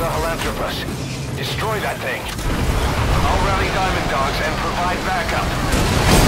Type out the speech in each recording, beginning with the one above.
Sahelanthropus. Destroy that thing. I'll rally Diamond Dogs and provide backup.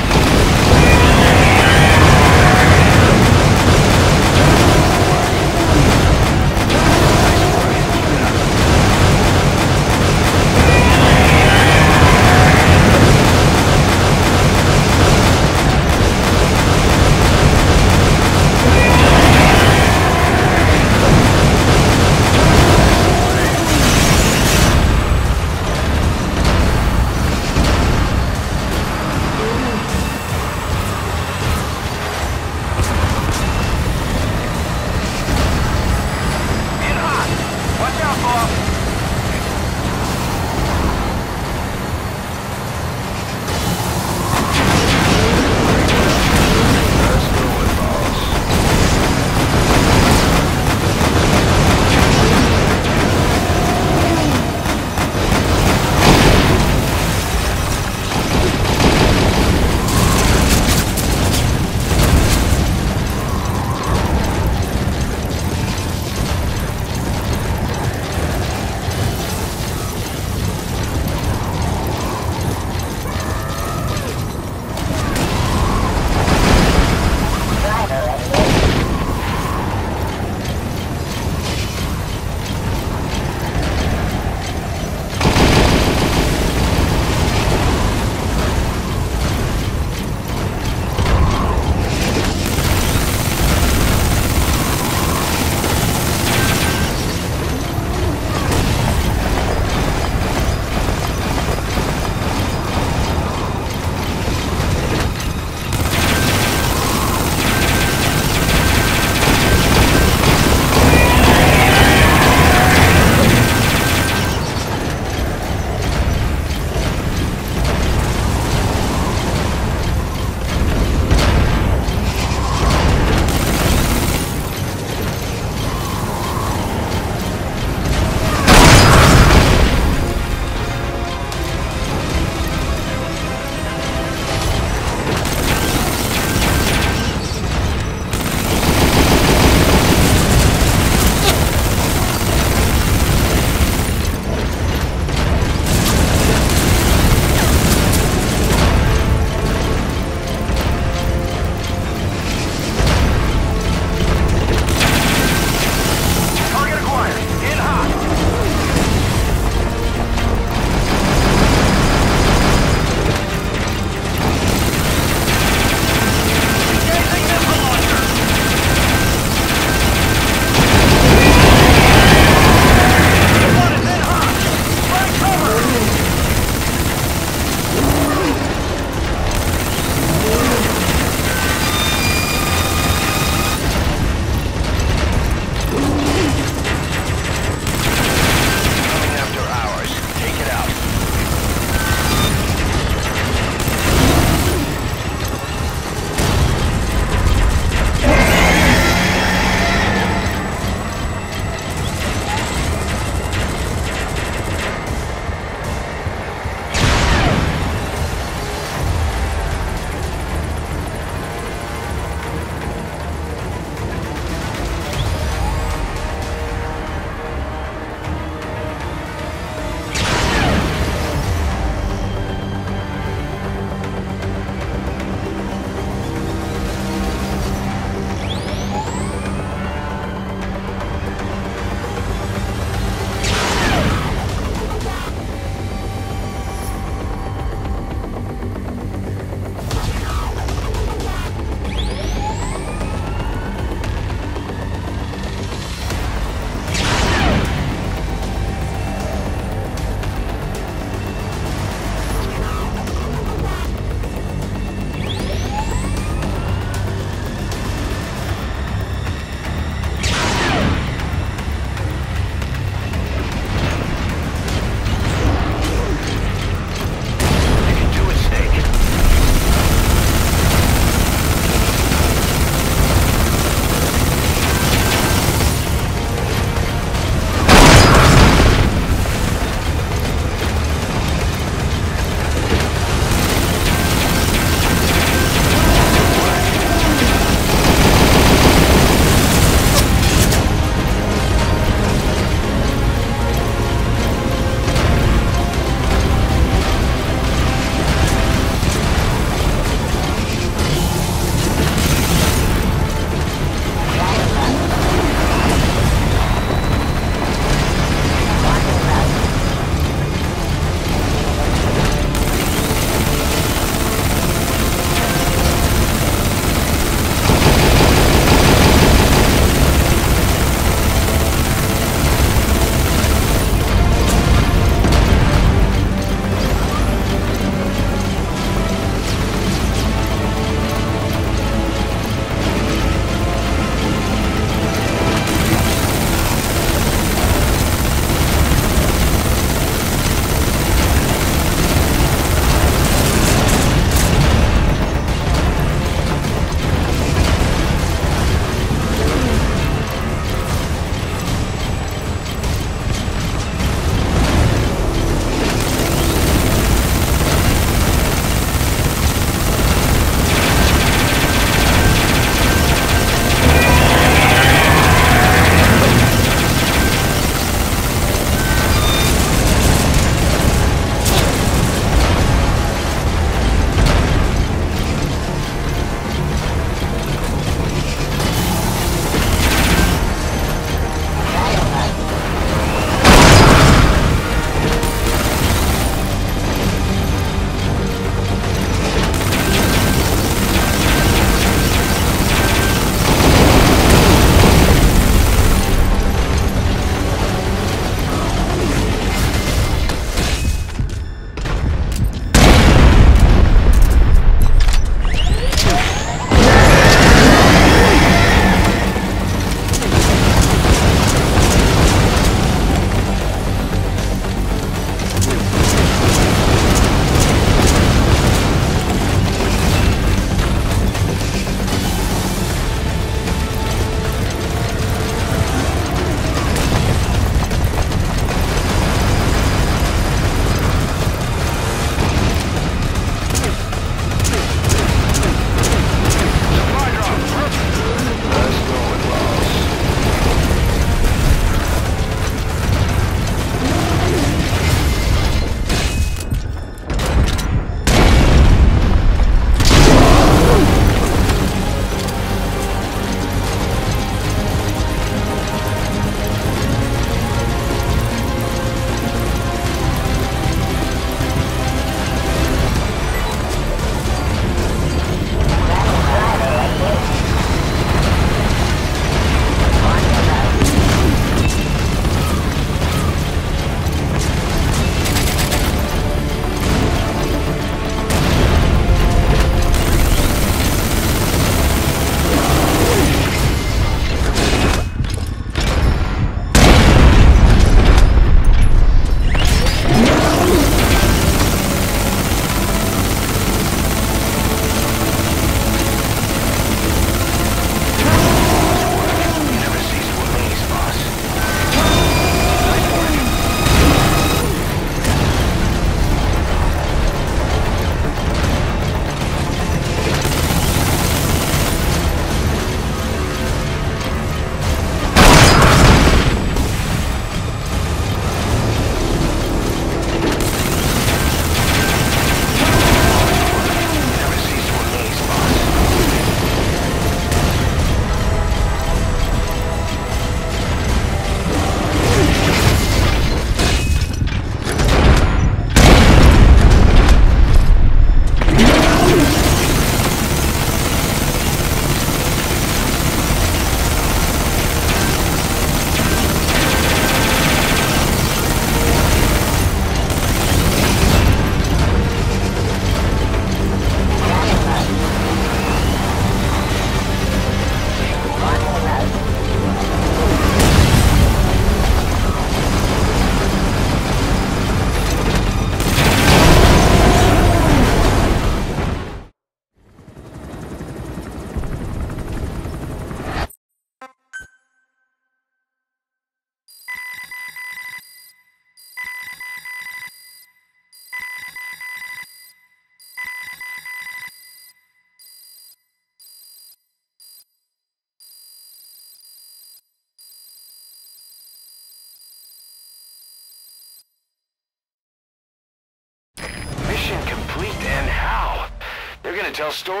Tell stories.